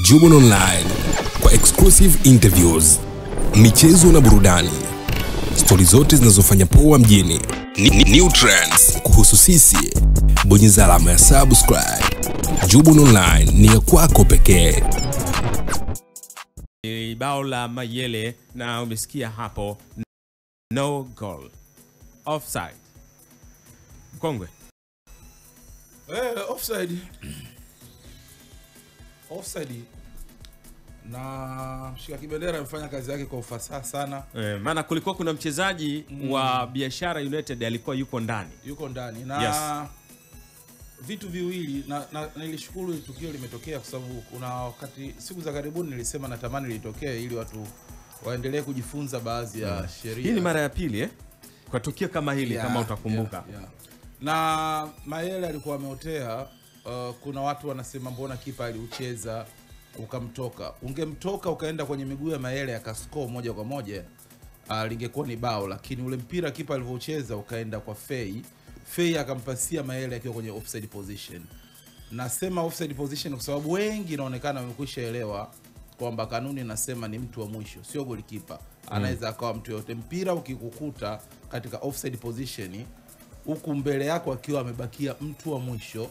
Jubon Online kwa exclusive interviews, michezo na burudani, stori zote zinazofanya poa mjini, Ni- ni- new trends kuhusu sisi. Bonyeza alama ya subscribe. Jubon Online ni ya kwako pekee. Ni bao la Mayele na umesikia hapo no goal offside. Mkongwe Eh, offside. offside. Na mshika kibendera amefanya kazi yake kwa ufasaha sana, eh, maana kulikuwa kuna mchezaji mm. wa Biashara United alikuwa yuko ndani yuko ndani na Yes. vitu viwili na, na, na nilishukuru tukio limetokea kwa sababu kuna wakati siku za karibuni nilisema natamani litokee ili watu waendelee kujifunza baadhi ya sheria. hii ni mara ya pili eh? kwa tukio kama hili Yeah, kama utakumbuka yeah, yeah. na Mayele alikuwa ameotea. Uh, kuna watu wanasema mbona kipa aliucheza ukamtoka, ungemtoka ukaenda kwenye miguu ya Mayele akascore moja kwa moja uh, lingekuwa ni bao, lakini ule mpira kipa alivyoucheza ukaenda kwa Fei. Fei akampasia Mayele akiwa kwenye offside position. Nasema offside position kwa sababu wengi inaonekana wamekwisha elewa kwamba kanuni inasema ni mtu wa mwisho, sio golikipa. Anaweza mm, akawa mtu yoyote. Mpira ukikukuta katika offside position, huku mbele yako akiwa amebakia mtu wa mwisho,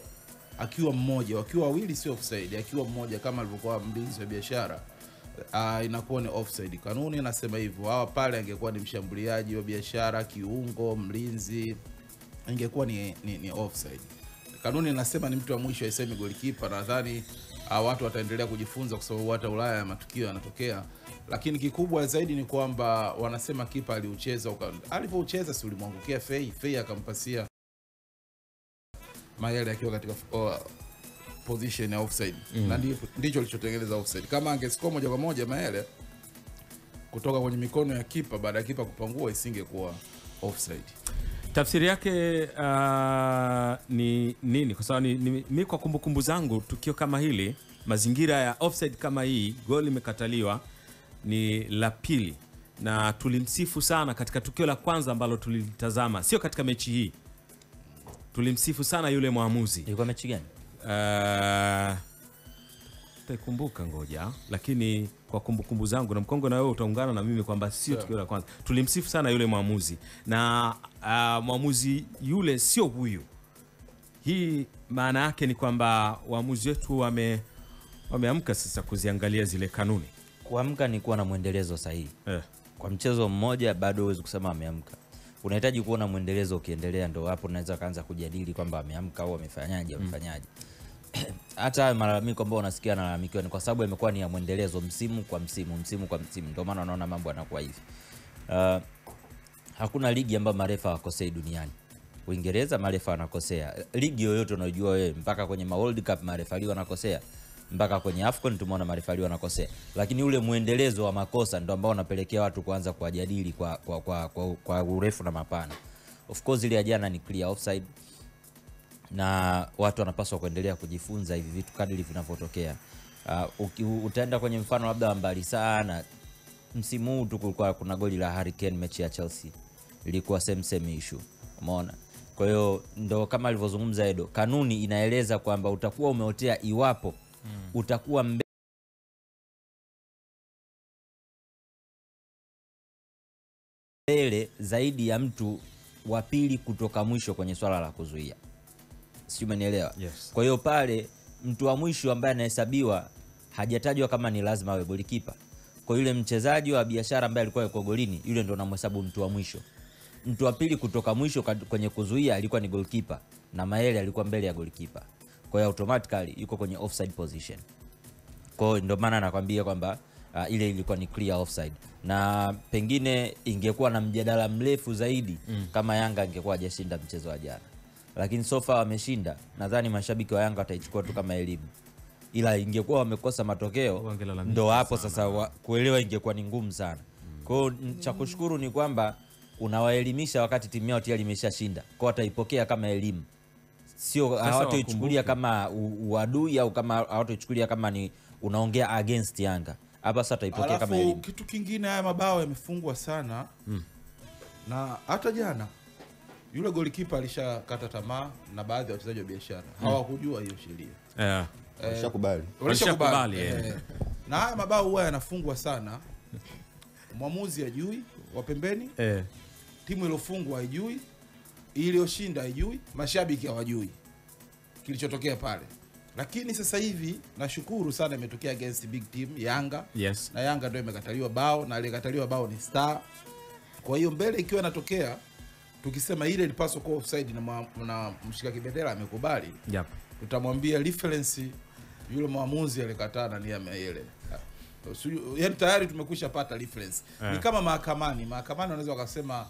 akiwa mmoja, wakiwa wawili sio offside, akiwa mmoja kama alivyokuwa mlinzi wa biashara uh, inakuwa ni offside. Kanuni inasema hivyo. Hawa pale angekuwa ni mshambuliaji wa biashara, kiungo, mlinzi, ingekuwa ni, ni, ni offside. Kanuni inasema ni mtu wa mwisho, haisemi golikipa. Nadhani uh, watu wataendelea kujifunza kwa sababu hata Ulaya ya matukio yanatokea, lakini kikubwa zaidi ni kwamba wanasema kipa aliucheza, alivyoucheza si ulimwangukia Fei, Fei akampasia Mayele akiwa katika uh, position ya offside mm. na ndi- ndicho alichotengeneza offside. Kama angescore moja kwa moja Mayele kutoka kwenye mikono ya kipa baada ya kipa kupangua, isingekuwa offside. tafsiri yake uh, ni nini kwa sababu mi kwa kumbukumbu zangu tukio kama hili mazingira ya offside kama hii goli imekataliwa ni la pili na tulimsifu sana katika tukio la kwanza ambalo tulilitazama sio katika mechi hii tulimsifu sana yule mwamuzi. Ilikuwa mechi gani? Uh, taikumbuka ngoja lakini kwa kumbukumbu zangu na mkongo na wewe utaungana na mimi kwamba sio Sawa. tukio la kwanza. Tulimsifu sana yule mwamuzi. Na uh, mwamuzi yule sio huyu. Hii maana yake ni kwamba waamuzi wetu wame wameamka sasa kuziangalia zile kanuni. Kuamka ni kuwa na mwendelezo sahihi. Eh. kwa mchezo mmoja bado huwezi kusema ameamka unahitaji kuona mwendelezo ukiendelea ndo hapo unaweza kaanza kujadili kwamba ameamka au amefanyaje amefanyaje. Hata hayo malalamiko ambayo unasikia analalamikiwa ni kwa sababu yamekuwa ni ya mwendelezo msimu kwa msimu msimu kwa msimu. Ndio maana unaona mambo yanakuwa hivi. Uh, hakuna ligi ambayo marefa hawakosei duniani. Uingereza marefa wanakosea. Ligi yoyote unaojua wewe mpaka kwenye ma World Cup marefali wanakosea mpaka kwenye afcon tumeona marefali wanakosea. Lakini ule mwendelezo wa makosa ndo ambao unapelekea watu kuanza kuwajadili kwa, kwa, kwa, kwa, kwa urefu na mapana. Of course ile ya jana ni clear offside na watu wanapaswa kuendelea kujifunza hivi vitu kadri vinavyotokea. Uh, utaenda kwenye mfano labda wa mbali sana msimu huu tu kulikuwa kuna goli la Harry Kane mechi ya Chelsea. Ilikuwa same same issue. Umeona? Kwa hiyo ndo kama alivyozungumza Edo kanuni inaeleza kwamba utakuwa umeotea iwapo utakuwa mbe mbele zaidi ya mtu wa pili kutoka mwisho kwenye swala la kuzuia. Sijui umenielewa? Yes. kwa hiyo pale mtu wa mwisho ambaye anahesabiwa hajatajwa kama ni lazima awe golikipa kwa yule mchezaji wa biashara ambaye alikuwa yuko golini yule ndo namhesabu mtu wa mwisho. Mtu wa pili kutoka mwisho kwenye kuzuia alikuwa ni golikipa na maele alikuwa mbele ya golkipa kwa hiyo automatically yuko kwenye offside position. Kwa hiyo ndio maana nakwambia kwamba uh, ile ilikuwa ni clear offside. Na pengine ingekuwa na mjadala mrefu zaidi mm. kama yanga angekuwa hajashinda mchezo wa jana. Lakini sofa wameshinda. Nadhani mashabiki wa yanga wataichukua tu kama elimu. Ila ingekuwa wamekosa matokeo ndo hapo sasa wa, kuelewa ingekuwa ni ngumu sana. Kwao cha kushukuru ni kwamba unawaelimisha wakati timu yao tayari imeshashinda. Kwao wataipokea kama elimu sio hawatoichukulia kama uadui au kama hawatoichukulia kama ni unaongea against yanga. Hapa sasa taipokea kama Alafu elimu. kitu kingine, haya mabao yamefungwa sana. Na hata jana yule golikipa alishakata tamaa na baadhi ya wachezaji wa biashara. Hawakujua hiyo sheria. Eh. Washakubali. walishakubali. Walishakubali, eh. na haya mabao huwa yanafungwa sana. Mwamuzi ajui wa pembeni. Eh, timu iliyofungwa haijui iliyoshinda haijui mashabiki hawajui kilichotokea pale lakini sasa hivi nashukuru sana imetokea against big team yanga yes na yanga ndio imekataliwa bao na aliyekataliwa bao ni star kwa hiyo mbele ikiwa inatokea tukisema ile ilipaswa kuwa offside na, na mshika kibendera amekubali yep. tutamwambia reference yule mwamuzi alikataa nani Mayele. Yaani tayari tumekwisha pata reference. Ni Eh. kama mahakamani, mahakamani wanaweza wakasema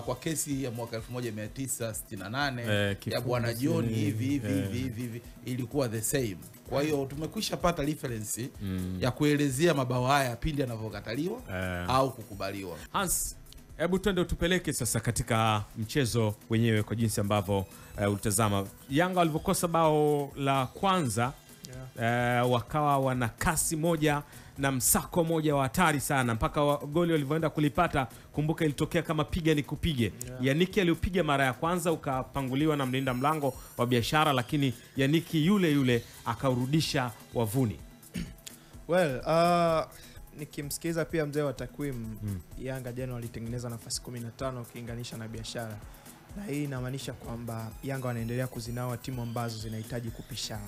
kwa kesi ya mwaka 1968 Eh, ya bwana John hivi hivi eh. hivi hivi hivi ilikuwa the same. Kwa hiyo tumekwisha pata reference mm. ya kuelezea mabao haya pindi yanavyokataliwa Eh. au kukubaliwa. Hans, hebu twende utupeleke sasa katika mchezo wenyewe kwa jinsi ambavyo uh, ulitazama Yanga walivyokosa bao la kwanza uh, wakawa wana kasi moja na msako moja wa hatari sana mpaka wa, goli walivyoenda kulipata. Kumbuka ilitokea kama piga ni kupige yeah. Yaniki aliyopiga mara ya kwanza ukapanguliwa na mlinda mlango wa biashara, lakini Yaniki yule yule akaurudisha wavuni. Well, uh, nikimsikiliza pia mzee wa takwimu Yanga jana walitengeneza nafasi 15 ukilinganisha na biashara, na hii inamaanisha kwamba Yanga wanaendelea kuzinawa timu ambazo zinahitaji kupisha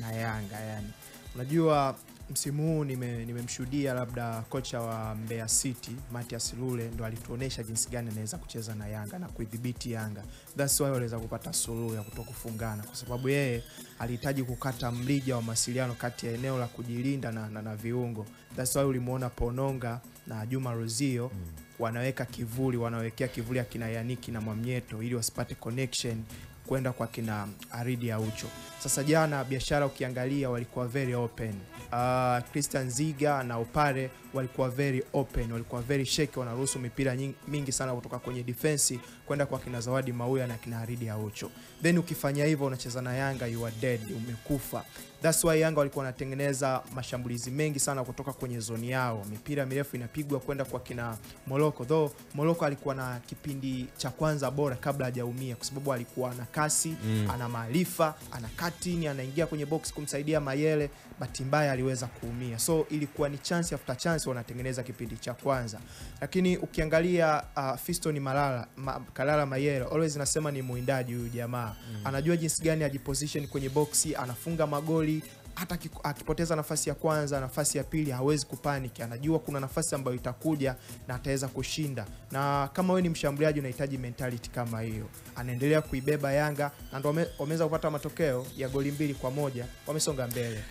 na Yanga. Yani unajua msimu huu nimemshuhudia nime- labda kocha wa Mbeya City Matias Lule ndo alituonesha jinsi gani anaweza kucheza na Yanga na kuidhibiti Yanga. That's why waliweza kupata suluhu ya kutokufungana, kwa sababu yeye alihitaji kukata mrija wa mawasiliano kati ya eneo la kujilinda na, na, na viungo. That's why ulimwona Pononga na Juma Rozio wanaweka kivuli, wanawekea kivuli akina Yaniki na Mwamnyeto ili wasipate connection kwenda kwa kina Aridi Aucho. Sasa jana biashara ukiangalia walikuwa very open. Uh, Christian Ziga na Opare walikuwa very open, walikuwa very shake, wanaruhusu mipira mingi sana kutoka kwenye defense kwenda kwa kina Zawadi Mauya na kina Aridi Aucho. Then ukifanya hivyo unacheza na Yanga, you are dead, umekufa. That's why Yanga walikuwa wanatengeneza mashambulizi mengi sana kutoka kwenye zoni yao, mipira mirefu inapigwa kwenda kwa kina Moloko, though Moloko alikuwa na kipindi cha kwanza bora kabla hajaumia, kwa sababu alikuwa na kasi mm. ana maarifa, ana cutting, anaingia kwenye box kumsaidia Mayele. Bahati mbaya aliweza kuumia, so ilikuwa ni chance after chance wanatengeneza kipindi cha kwanza, lakini ukiangalia uh, Fiston Malala ma, Kalala Mayele always nasema ni muindaji huyu jamaa mm. anajua jinsi gani ajiposition kwenye boxi, anafunga magoli hata akipoteza nafasi ya kwanza, nafasi ya pili hawezi kupaniki. Anajua kuna nafasi ambayo itakuja na ataweza kushinda, na kama wewe ni mshambuliaji unahitaji mentality kama hiyo. Anaendelea kuibeba Yanga na wame- wameweza kupata matokeo ya goli mbili kwa moja, wamesonga mbele.